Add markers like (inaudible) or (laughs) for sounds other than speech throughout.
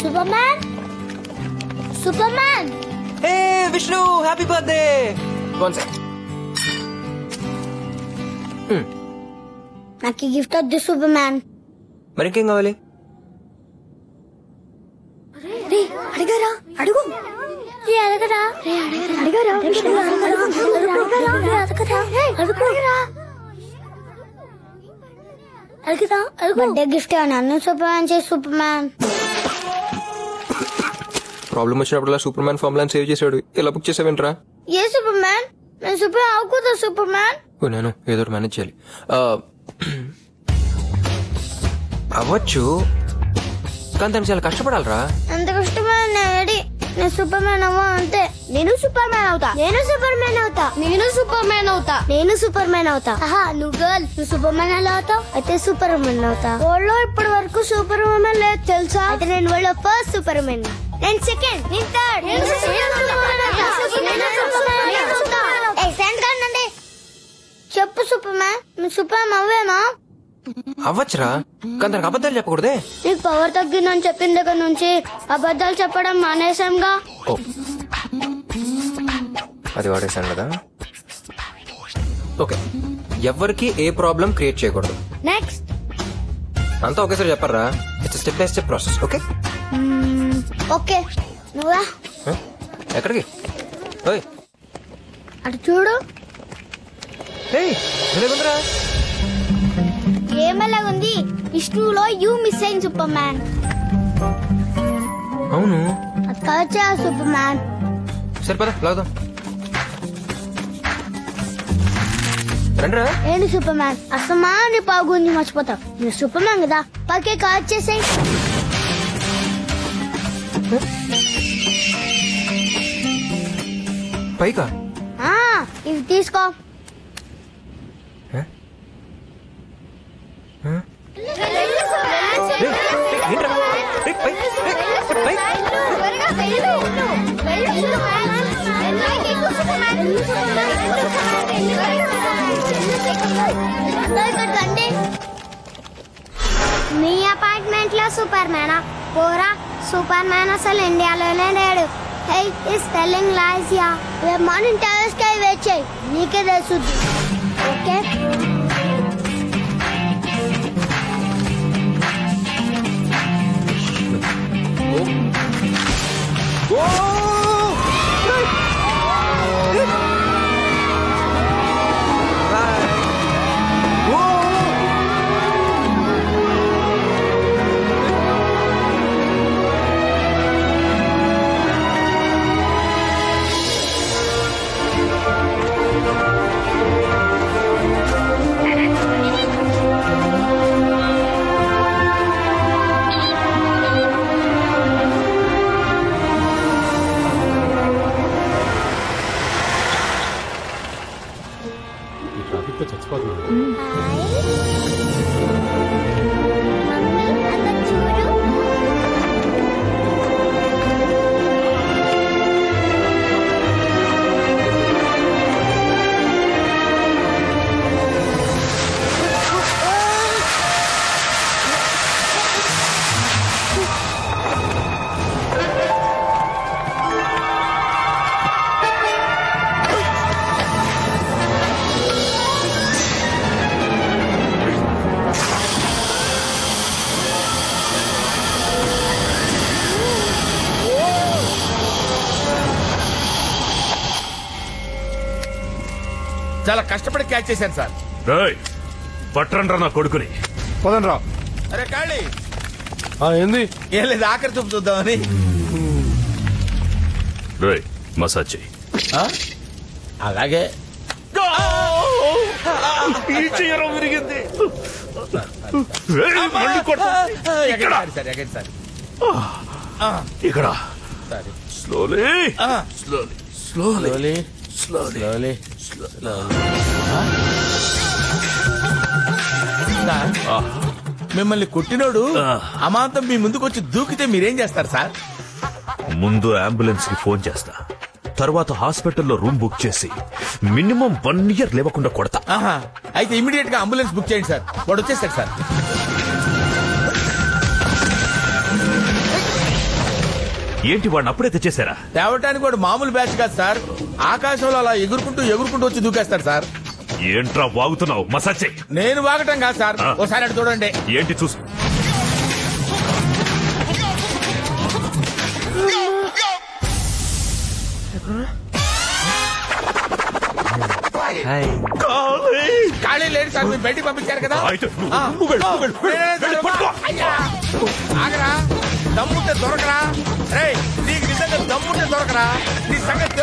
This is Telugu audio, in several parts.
Superman superman hey Vishnu happy birthday one second నాకు ఈ గిఫ్ట్ వద్దు సూపర్ మ్యాన్ మరి ఇంకేం కావాలి అడిగారా అడుగు రే అడగరా రే అడగరా అడగరా అడగరా అడగరా అడగరా అడుగుదా బర్త్డే గిఫ్ట్ నన్ను సూపర్ మ్యాన్ చేసి సూపర్ మ్యాన్ ప్రాబ్లం వచ్చినప్పుడు సూపర్ మ్యాన్ ఫార్ములా సేవ్ చేసాడు ఇలా బుక్ చేసావేంట్రా? ఏ సూపర్ మ్యాన్ నేను సూపర్ అవ్వకూడదు సూపర్ మ్యాన్ ఓ నేను ఏదో ఒకటి మేనేజ్ చేయాలి. ఆ, అవ్వచ్చు కానీ దానికి చాలా కష్టపడాలరా. అంత కష్టమైన నేను రెడీ నేను సూపర్ మ్యాన్ అవ్వ అంతే. నేను సూపర్ మ్యాన్ అవుతా. నేను సూపర్ మ్యాన్ అవుతా. నేను సూపర్ మ్యాన్ అవుతా. నేను సూపర్ మ్యాన్ అవుతా. ఆహా నువ్వు గర్ల్ నువ్వు సూపర్ మ్యాన్ ఎలా అవుతావు? అయితే సూపర్ ఉమెన్ అవుతా. వరల్డ్లో ఇప్పటి వరకు సూపర్ ఉమెన్ లేదు తెలుసా? అయితే నేను వరల్డ్లో ఫస్ట్ సూపర్ ఉమెన్ నేను సెకండ్ నేను థర్డ్. చెప్పు సూపర్ మ్యాన్ నువ్వు సూపర్ మ్యాన్ అవ్వేనా? అవ్వచ్చురా. కానీ దానికి అబద్ధాలు చెప్పకూడదే. నీకు పవర్ తగ్గిందని చెప్పిన దగ్గర నుంచి అబద్ధాలు చెప్పడం మానేశాంగా. అది వాడేశాను కదా. ఓకే. ఎవరికి ఏ ప్రాబ్లం క్రియేట్ చేయకూడదు? నెక్స్ట్ అంతా ఒకేసారి చెప్పరా it's step by step process okay okay నువ్వా? ఎక్కడికి? ఓయ్. అటు చూడు. ఏయ్ ఎలాగుందిరా ఏమలాగుంది? విష్ణువులో యూ మిస్ అయింది సూపర్ మ్యాన్ అవును. అది కావచ్చా సూపర్ మ్యాన్ సరిపదా లాగుదాం. రండిరా. ఏంటి సూపర్ మ్యాన్ అసమా నీ పావు గురించి మర్చిపోతావు నువ్వు సూపర్ మ్యాన్ కదా? పక్కే కాల్ చేసేయి. పైకా? ఆ, ఇవి తీసుకో. మీ అపార్ట్మెంట్లో సూపర్ మ్యానా పోరా సూపర్ మ్యాన్ అసలు ఇండియాలోనే లేడు. Hey is telling lies ya. రేపు మార్నింగ్ టెర్రస్ కై వెయిట్ చేయి. నీకే తెలుసుద్ది. ఓకే? Whoa! చాలా కష్టపడి క్యాచ్ చేశాను సార్. రేయ్ పట్రండ్రా నా కొడుకుని. పదండి రా అరే కాళీ ఆ, ఏంది? ఏం లేదు ఆఖరి చూపు చూద్దామని. రేయ్ మసాజ్ చెయ్యి ఆ? అలాగే. విరిగింది. ఇక్కడ ఎగండి సార్ ఎగండి సార్. ఇక్కడ. సరే. స్లోలీ ఆ. Slowly slowly slowly slowly slowly sir మిమ్మల్ని కొట్టినోడు. అమాంతం మీ ముందుకు వచ్చి దూకితే మీరేం చేస్తారు సార్? ముందు అంబులెన్స్కి ఫోన్ చేస్తా. తర్వాత హాస్పిటల్లో రూమ్ బుక్ చేసి మినిమం వన్ ఇయర్ లేవకుండా కొడతా. అయితే ఇమీడియట్గా అంబులెన్స్ బుక్ చేయండి సార్. వాడు వచ్చేసాడు సార్. ఏంటి వాడిని అప్పుడే తెచ్చేశారా తేవటానికి వాడు మామూలు బ్యాచ్ కాదు సార్ ఆకాశంలో అలా ఎగురుకుంటూ ఎగురుకుంటూ వచ్చి దూకేస్తాడు సార్ ఏంట్రా వాగుతున్నావు మసాజ్. నేను వాగటం కాదు సార్ ఆ. ఒకసారి అటు చూడండి ఏంటి చూసు హాయ్ ఖాళీ లేడు సార్ మీరు బయటికి పంపించారు కదా అయితే నువ్వు- ఆ. నువ్వు వెళ్ళు, నువ్వు వెళ్ళు, వెళ్ళు, నేనే వెళ్ళు, సార్. పట్టుకో. అయ్యా. ఆగరా దమ్ముంటే దొరకరా దొరకరా నీ సంగతి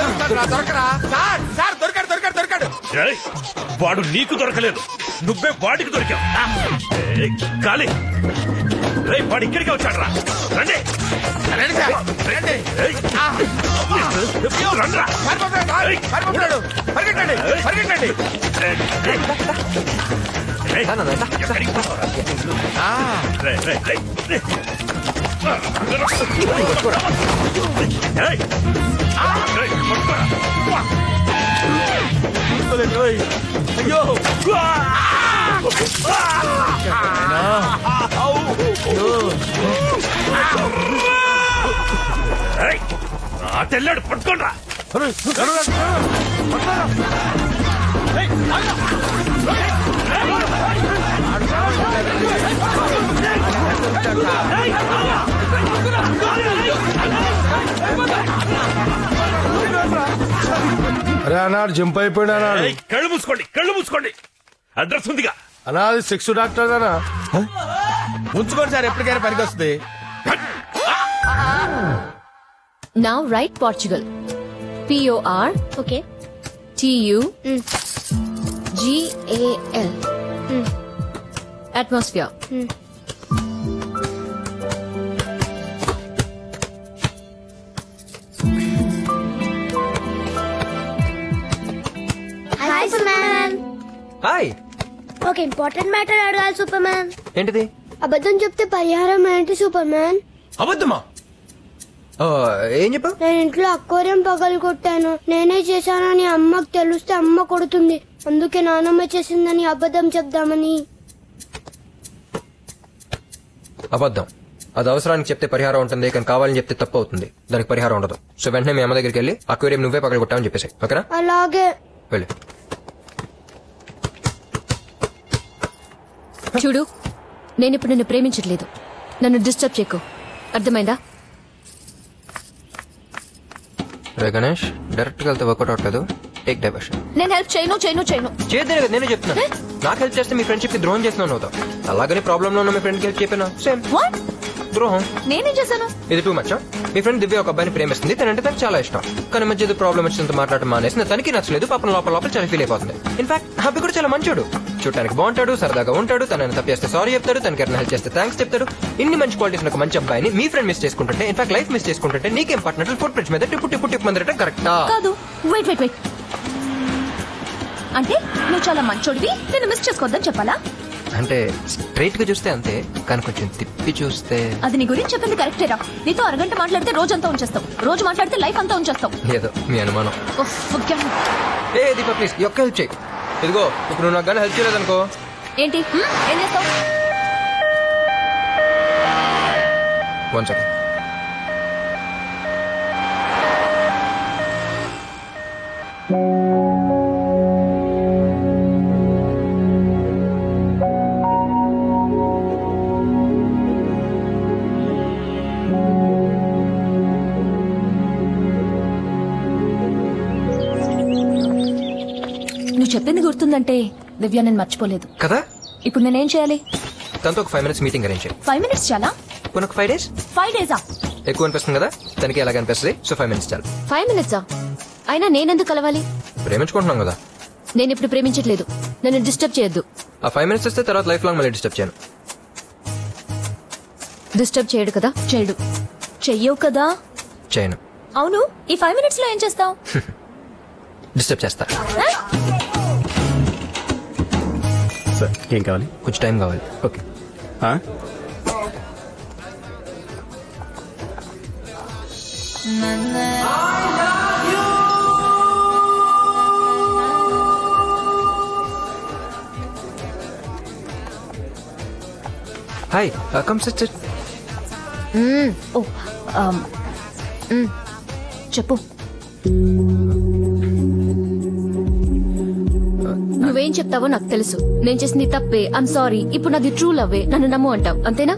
దొరకరా సార్ సార్ దొరకాడు దొరకాడు దొరకాడు ఏయ్, వాడు నీకు దొరకలేదు నువ్వే వాడికి దొరికావు ఏయ్, కాలి రేయ్, వాడు ఇక్కడికే వచ్చాడు రా రండి రండి సార్ రండి ఏయ్, ఆ. రండ్రా. పారిపోతున్నాడు, సార్. పారిపోతున్నాడు. పరిగెట్టండి పరిగెట్టండి ఏయ్? ఆ. ఏయ్, అయ్యో ఏయ్, ఆ తెల్లాడు పట్టుకోండ్రా అరే అన్నాడు జంప్ అయిపోయినా అన్నాడు. ఏయ్, కళ్ళు మూసుకోండి కళ్ళు మూసుకోండి. అడ్రస్ ఉందిగా. అన్నా అది సెక్స్ డాక్టర్ దానా ఉంచుకోండి సార్ ఎప్పటికైనా పనికి వస్తుంది. Now write Portugal. P O R. Okay T U G A L. Atmosphere. Hi Superman hi ఒక ఇంపార్టెంట్ మ్యాటర్ అడగాలి సూపర్ మ్యాన్ ఏంటిది? అబద్ధం చెప్తే పరిహారం ఏంటి సూపర్ మ్యాన్ అబద్ధమా? ఆ, ఏం చెప్పావు? నేను ఇంట్లో అక్వేరియం పగలు కొట్టాను. నేనే చేశానని అమ్మకు తెలిస్తే అమ్మ కొడుతుంది. అందుకే నానమ్మ చేసిందని అబద్ధం చెప్దామని. అబద్ధం. అది అవసరానికి చెప్తే పరిహారం ఉంటుంది కానీ కావాలని చెప్తే తప్పు అవుతుంది. దానికి పరిహారం ఉండదు. సో వెంటనే మీ అమ్మ దగ్గరికి వెళ్ళి అక్వేరియం నువ్వే పగల కొట్టావని చెప్పేసి ఓకేనా? అలాగే. వెళ్ళి. చూడు నేను ఇప్పుడు నిన్ను ప్రేమించట్లేదు. నన్ను డిస్టర్బ్ చేయకు. అర్థమైందా? రే గణేష్ డైరెక్ట్గా వెళ్తే వర్కౌట్ అవట్లేదు టేక్ డైవర్షన్ నేను హెల్ప్ చేయను చేయను చేయను. చేద్దాను కదా నేను చెప్తున్నాను నాకు హెల్ప్ చేస్తే మీ ఫ్రెండ్షిప్కి ద్రోహం చేస్తున్నాను అవుతావు అలాగని ప్రాబ్లం లో ఉన్న మీ ఫ్రెండ్కి హెల్ప్ చెప్పినా? సేమ్ వాట్ ద్రోహం. నేనేం చేశాను? ఇది టూ మచ్చా మీ ఫ్రెండ్ దివ్య ఒక అబ్బాయిని ప్రేమిస్తుంది తనంటే తనకు చాలా ఇష్టం. కానీ మధ్య ప్రాబ్లం వచ్చినంత మాట్లాడటం మానేసింది తనకి నచ్చలేదు పాపం లోపల లోపల చాలా ఫీల్ అయిపోతుంది. ఇన్ఫాక్ట్ హ్యాపీ కూడా చాలా మంచోడు. చూడటానికి బాగుంటాడు సరదాగా ఉంటాడు తనని తప్పు చేస్తే సారీ చెప్తాడు తనకి ఎవరైనా హెల్ప్ చేస్తే థ్యాంక్స్ చెప్తాడు. ఇన్ని మంచి క్వాలిటీస్ ఒక మంచి అబ్బాయిని మీ ఫ్రెండ్ మిస్ చేసుకుంటుంటే ఇన్ఫాక్ట్ లైఫ్ మిస్ చేసుకుంటుంటే నీకేం పట్టినట్లు ఫుట్ బ్రిడ్జ్ మీద టిప్పు టిప్పు టిప్పు మందరట కరెక్టా కాదు వెయిట్ వెయిట్ వెయిట్ అంటే నువ్వు చాలా మంచోడివి నేను మిస్ చేసుకోవద్దని చెప్పాలా? అంటే స్ట్రైట్గా చూస్తే అంతే కానీ కొంచెం తిప్పి చూస్తే. అది నీ గురించి చెప్పింది కరెక్టేరా నీతో అరగంట మాట్లాడితే రోజంతా ఉంచేస్తావు. రోజు మాట్లాడితే లైఫ్ అంతా ఉంచేస్తావు. ఏదో మీ అనుమానం. ఏ దీపా ప్లీజ్ ఈ ఒక్క హెల్ప్ చేయి. ఇదిగో ఇప్పుడు నువ్వు నాకు కానీ హెల్ప్ చేయలేదనుకో. ఏంటి? ఏం చేస్తావు? వన్ సెకండ్ నువ్వు చెప్పింది గుర్తుందంటే దివ్య నేను మర్చిపోలేదు. కదా? ఇప్పుడు నేనేం చేయాలి? తనతో ఒక ఫైవ్ మినిట్స్ మీటింగ్ అరేంజ్ చేయి. ఫైవ్ మినిట్స్ చాలా పోనీ ఒక ఫైవ్ డేస్ ఫైవ్ డేసా ఎక్కువ అనిపిస్తుంది కదా? తనకి ఎలాగ అనిపిస్తుంది? సో ఫైవ్ మినిట్స్ చాలు. ఫైవ్ మినిట్సా అయినా నేనెందుకు కలవాలి? ప్రేమించుకుంటున్నాం కదా. నేను ఇప్పుడు ప్రేమించట్లేదు. నన్ను డిస్టర్బ్ చేయొద్దు. ఆ ఫైవ్ మినిట్స్ వస్తే తర్వాత లైఫ్ లాంగ్ మళ్ళీ డిస్టర్బ్ చేయను. డిస్టర్బ్ చేయడు కదా? చేయడు. చెయ్యవు కదా? చేయను. అవును? ఈ ఫైవ్ మినిట్స్లో ఏం చేస్తావు? (laughs) డిస్టర్బ్ చేస్తా. సార్. ఏం కావాలి? కొంచెం టైం కావాలి. ఓకే. ఆ? హాయ్ కమ్ సిట్ సిట్ ఓ చెప్పు. అంటావో నాకు తెలుసు. నేను చేసింది తప్పే. ఐమ్ సారీ ఇప్పుడు నాది ట్రూ లవ్వే నన్ను నమ్ము అంటావు. అంతేనా?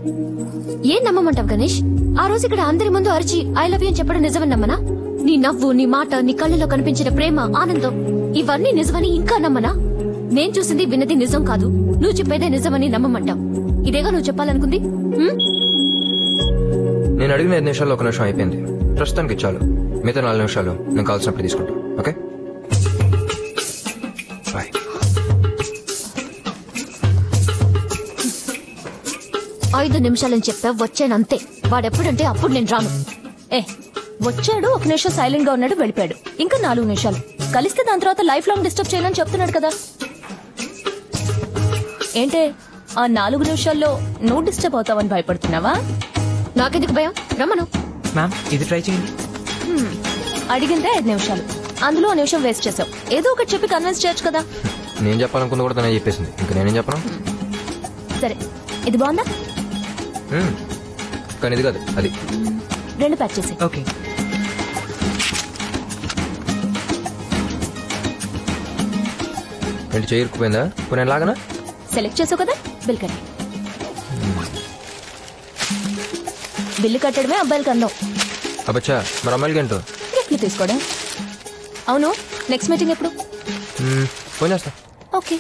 ఏం నమ్మమంటావు గణేష్? ఆ రోజు ఇక్కడ అందరి ముందు అరిచి ఐ లవ్ యూ అని చెప్పడం నిజమని నమ్మనా? నీ నవ్వు నీ మాట నీ కళ్ళలో కనిపించిన ప్రేమ ఆనందం ఇవన్నీ నిజమని ఇంకా నమ్మనా? నేను చూసింది విన్నది నిజం కాదు. నువ్వు చెప్పేదే నిజమని నమ్మమంటావు. ఇదేగా నువ్వు చెప్పాలనుకుంది? హ్మ్? నేను అడిగిన ఐదు నిమిషాల్లో ఒక నిమిషం అయిపోయింది. ప్రస్తుతానికి చాలు. మిగతా నాలుగు నిమిషాలు నేను కావాల్సినప్పుడు తీసుకుంటాను ఓకే? ఐదు నిమిషాలని చెప్పా వచ్చానంతే. వాడెప్పుడంటే అప్పుడు నేను రాను. ఏ వచ్చాడు ఒక నిమిషం సైలెంట్గా ఉన్నాడు వెళ్ళిపోయాడు. ఇంకా నాలుగు నిమిషాలు. కలిస్తే దాని తర్వాత లైఫ్ లాంగ్ డిస్టర్బ్ చేయనని చెప్తున్నాడు కదా. ఏంటే ఆ నాలుగు నిమిషాల్లో నువ్వు డిస్టర్బ్ అవుతావని భయపడుతున్నావా? నాకెందుకు భయం? రమ్మను. మ్యామ్ ఇది ట్రై చేయండి. అడిగిందే ఐదు నిమిషాలు. అందులో నిమిషం వేస్ట్ చేసావు. ఏదో ఒకటి చెప్పి కన్విన్స్ చేయొచ్చు కదా. నేను చెప్పాలనుకుంది కూడా తనే చెప్పేసింది. ఇంకా నేనేం చెప్పను? సరే ఇది బాగుందా. కానీ ఇది కాదు అది. రెండు ప్యాక్ చేసి ఓకే. ఏంటి చేరుకుపోయిందా ఇప్పుడు నేను లాగనా? సెలెక్ట్ చేసావు కదా బిల్ కట్టి. బిల్లు కట్టడమే అబ్బాయిలకి అందం అబ్బచ్చా మరి అమ్మాయిలకి ఏంటో? గిఫ్ట్లు తీసుకోవడం. అవును నెక్స్ట్ మీటింగ్ ఎప్పుడు. ఫోన్ చేస్తా. ఓకే.